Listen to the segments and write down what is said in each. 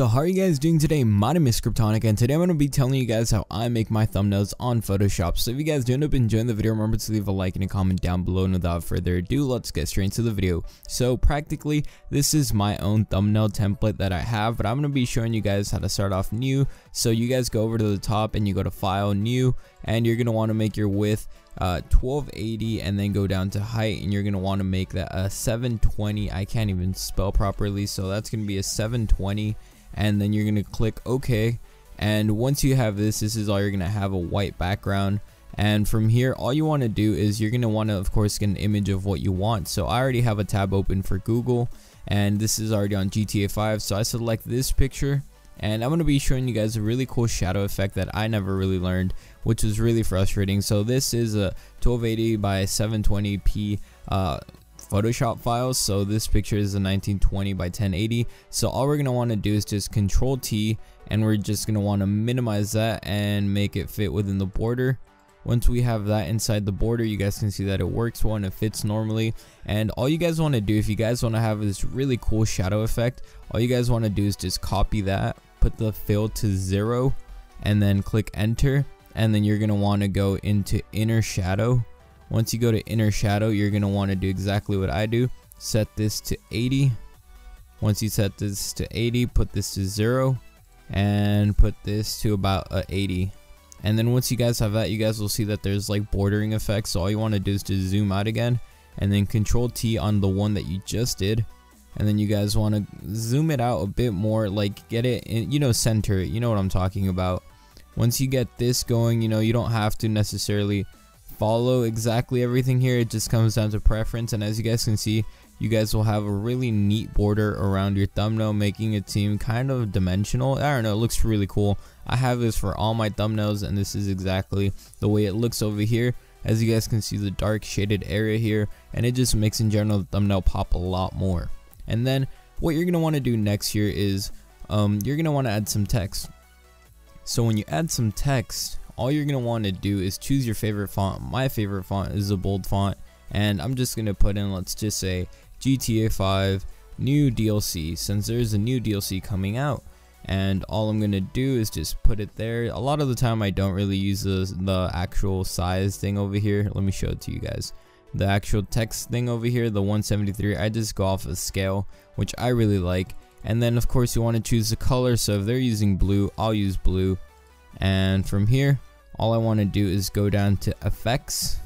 So how are you guys doing today? My name is Kryptonic and today I'm going to be telling you guys how I make my thumbnails on Photoshop. So if you guys do end up enjoying the video, remember to leave a like and a comment down below and without further ado, let's get straight into the video. So practically, this is my own thumbnail template that I have, but I'm going to be showing you guys how to start off new. So you guys go over to the top and you go to file, new, and you're going to want to make your width uh, 1280 and then go down to height and you're going to want to make that a 720 I can't even spell properly so that's going to be a 720 and then you're going to click OK. And once you have this this is all you're going to have a white background. And from here all you want to do is you're going to want to of course get an image of what you want. So I already have a tab open for Google and this is already on GTA 5 so I select this picture and I'm going to be showing you guys a really cool shadow effect that I never really learned which was really frustrating. So this is a 1280 by 720p uh, Photoshop files. So this picture is a 1920 by 1080 so all we're gonna want to do is just control T and we're just gonna want to minimize that and make it fit within the border. Once we have that inside the border you guys can see that it works well and it fits normally. And all you guys want to do if you guys want to have this really cool shadow effect all you guys want to do is just copy that put the fill to zero and then click enter and then you're going to want to go into inner shadow. Once you go to inner shadow you're going to want to do exactly what I do. Set this to 80 once you set this to 80 put this to 0 and put this to about a 80 and then once you guys have that you guys will see that there's like bordering effects. So all you want to do is to zoom out again and then control T on the one that you just did and then you guys want to zoom it out a bit more like get it in, you know center it you know what I'm talking about. Once you get this going you know you don't have to necessarily follow exactly everything here it just comes down to preference and as you guys can see you guys will have a really neat border around your thumbnail making it seem kind of dimensional. I don't know it looks really cool. I have this for all my thumbnails and this is exactly the way it looks over here. As you guys can see the dark shaded area here and it just makes in general the thumbnail pop a lot more and then what you're going to want to do next here is um, you're going to want to add some text. So when you add some text, all you're going to want to do is choose your favorite font. My favorite font is a bold font. And I'm just going to put in, let's just say GTA 5 new DLC since there's a new DLC coming out. And all I'm going to do is just put it there. A lot of the time I don't really use the, the actual size thing over here. Let me show it to you guys the actual text thing over here, the 173, I just go off of scale, which I really like. And then of course you want to choose the color, so if they're using blue, I'll use blue. And from here, all I want to do is go down to effects.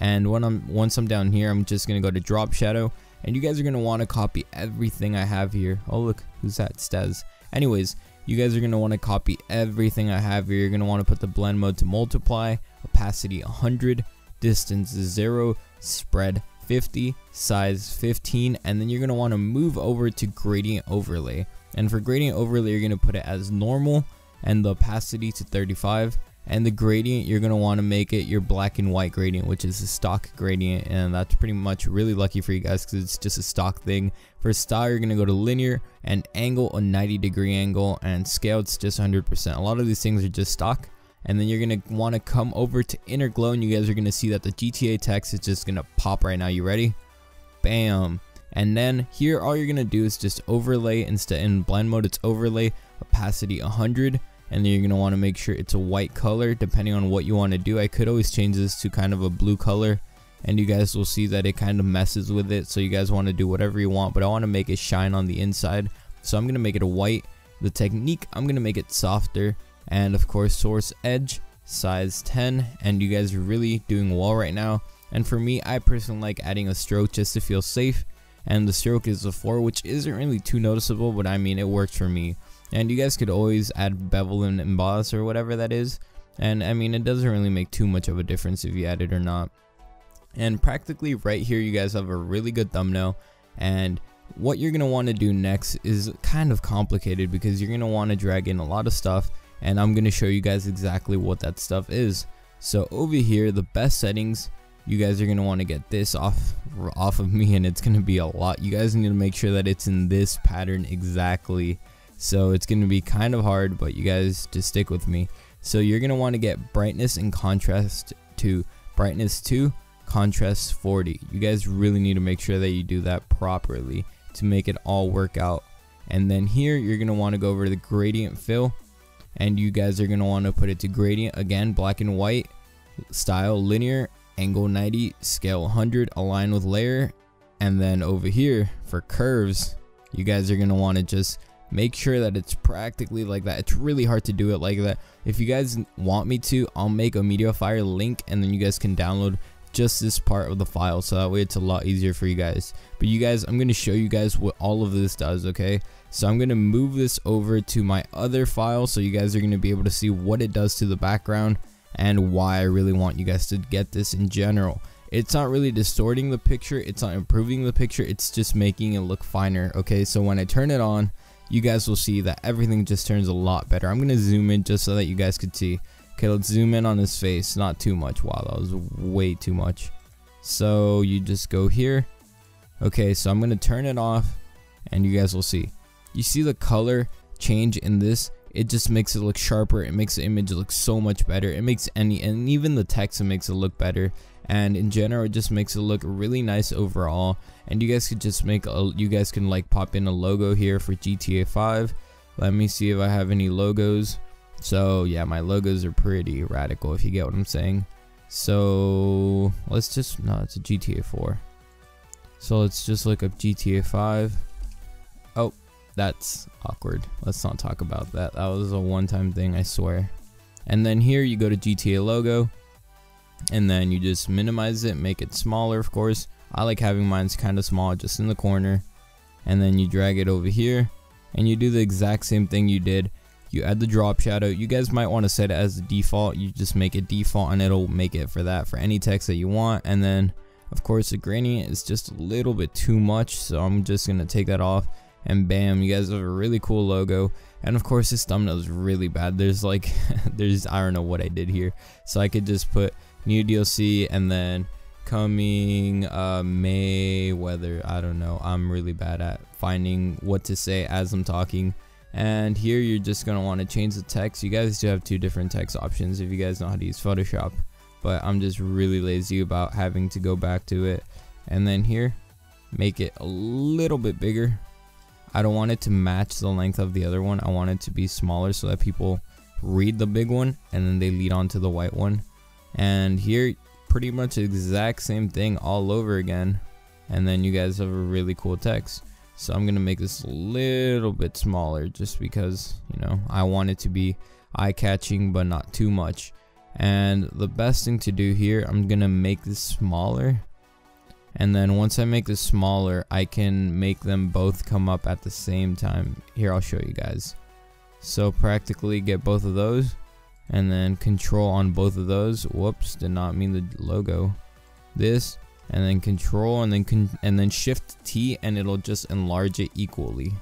And when I'm once I'm down here, I'm just gonna go to drop shadow. And you guys are gonna want to copy everything I have here. Oh look, who's that? Stez. Anyways, you guys are gonna want to copy everything I have here. You're gonna want to put the blend mode to multiply, opacity 100, distance 0, spread 50, size 15, and then you're going to want to move over to gradient overlay. And for gradient overlay, you're going to put it as normal and the opacity to 35. And the gradient, you're going to want to make it your black and white gradient, which is a stock gradient. And that's pretty much really lucky for you guys because it's just a stock thing. For style, you're going to go to linear and angle a 90 degree angle and scale, it's just 100%. A lot of these things are just stock and then you're going to want to come over to inner glow and you guys are going to see that the GTA text is just going to pop right now. You ready? Bam. And then here all you're going to do is just overlay instead in blend mode it's overlay opacity 100 and then you're going to want to make sure it's a white color depending on what you want to do. I could always change this to kind of a blue color and you guys will see that it kind of messes with it so you guys want to do whatever you want but I want to make it shine on the inside so I'm going to make it a white. The technique I'm going to make it softer and of course source edge size 10 and you guys are really doing well right now. And for me I personally like adding a stroke just to feel safe. And the stroke is a 4 which isn't really too noticeable but I mean it works for me. And you guys could always add bevel and emboss or whatever that is. And I mean it doesn't really make too much of a difference if you add it or not. And practically right here you guys have a really good thumbnail. And what you're going to want to do next is kind of complicated because you're going to want to drag in a lot of stuff and I'm going to show you guys exactly what that stuff is. So over here, the best settings, you guys are going to want to get this off off of me and it's going to be a lot. You guys need to make sure that it's in this pattern exactly. So it's going to be kind of hard, but you guys just stick with me. So you're going to want to get brightness and contrast to brightness 2, contrast 40. You guys really need to make sure that you do that properly to make it all work out and then here you're going to want to go over to the gradient fill and you guys are going to want to put it to gradient. Again black and white style linear angle 90 scale 100 align with layer. And then over here for curves you guys are going to want to just make sure that it's practically like that. It's really hard to do it like that. If you guys want me to i'll make a mediafire link and then you guys can download just this part of the file so that way it's a lot easier for you guys. But you guys i'm going to show you guys what all of this does okay so i'm going to move this over to my other file so you guys are going to be able to see what it does to the background and why i really want you guys to get this in general it's not really distorting the picture it's not improving the picture it's just making it look finer okay so when i turn it on you guys will see that everything just turns a lot better i'm going to zoom in just so that you guys could see Okay, let's zoom in on his face. Not too much. Wow, that was way too much. So you just go here. Okay, so I'm going to turn it off and you guys will see. You see the color change in this? It just makes it look sharper. It makes the image look so much better. It makes any, and even the text, it makes it look better. And in general, it just makes it look really nice overall. And you guys could just make, a, you guys can like pop in a logo here for GTA 5. Let me see if I have any logos. So yeah, my logos are pretty radical if you get what I'm saying. So let's just, no, it's a GTA 4. So let's just look up GTA 5. That's awkward. Let's not talk about that. That was a one-time thing, I swear. And then here you go to GTA logo. And then you just minimize it, make it smaller, of course. I like having mine's kind of small, just in the corner. And then you drag it over here. And you do the exact same thing you did you add the drop shadow you guys might want to set it as the default you just make it default and it'll make it for that for any text that you want and then of course the gradient is just a little bit too much so I'm just gonna take that off and bam you guys have a really cool logo. And of course this thumbnail is really bad. There's like there's I don't know what I did here. So I could just put new DLC and then coming uh Mayweather. I don't know. I'm really bad at finding what to say as I'm talking. And here you're just going to want to change the text. You guys do have two different text options if you guys know how to use Photoshop. But I'm just really lazy about having to go back to it. And then here make it a little bit bigger I don't want it to match the length of the other one. I want it to be smaller so that people read the big one and then they lead on to the white one. And here pretty much exact same thing all over again. And then you guys have a really cool text. So I'm gonna make this a little bit smaller just because you know I want it to be eye-catching but not too much. And the best thing to do here I'm gonna make this smaller and then once I make this smaller I can make them both come up at the same time. Here I'll show you guys. So practically get both of those and then control on both of those. Whoops did not mean the logo. This and then control and then con and then shift T and it'll just enlarge it equally.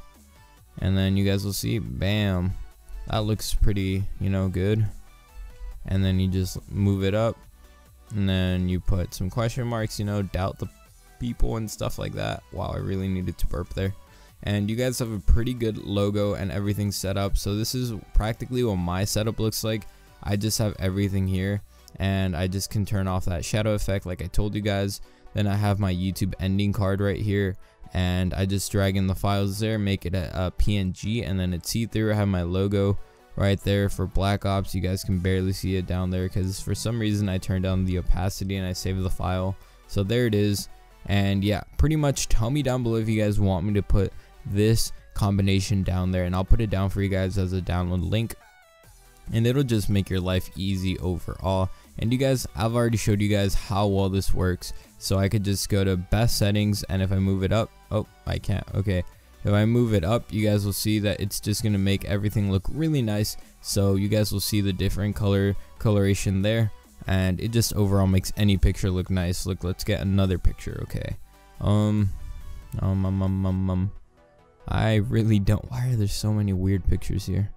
And then you guys will see bam that looks pretty you know good. And then you just move it up and then you put some question marks you know doubt the people and stuff like that wow I really needed to burp there and you guys have a pretty good logo and everything set up so this is practically what my setup looks like I just have everything here and I just can turn off that shadow effect like I told you guys then I have my YouTube ending card right here and I just drag in the files there, make it a, a PNG and then it's see-through. I have my logo right there for Black Ops. You guys can barely see it down there because for some reason I turned down the opacity and I saved the file. So there it is. And yeah, pretty much tell me down below if you guys want me to put this combination down there and I'll put it down for you guys as a download link. And it'll just make your life easy overall. And you guys I've already showed you guys how well this works. So I could just go to best settings and if I move it up oh I can't okay. If I move it up you guys will see that it's just gonna make everything look really nice. So you guys will see the different color coloration there and it just overall makes any picture look nice look let's get another picture okay um um um um um, um. I really don't why are there so many weird pictures here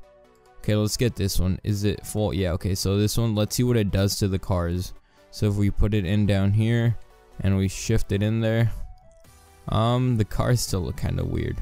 Okay, let's get this one. Is it full? Yeah, okay, so this one, let's see what it does to the cars. So if we put it in down here and we shift it in there, um, the cars still look kind of weird.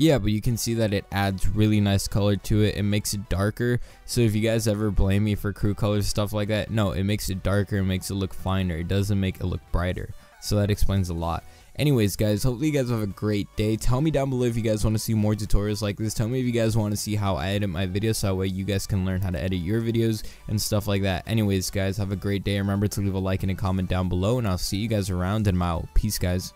Yeah, but you can see that it adds really nice color to it. It makes it darker. So if you guys ever blame me for crew colors, stuff like that, no, it makes it darker. It makes it look finer. It doesn't make it look brighter. so that explains a lot. Anyways, guys, hopefully you guys have a great day. Tell me down below if you guys want to see more tutorials like this. Tell me if you guys want to see how I edit my videos so that way you guys can learn how to edit your videos and stuff like that. Anyways, guys, have a great day. Remember to leave a like and a comment down below, and I'll see you guys around, and I'm. Peace, guys.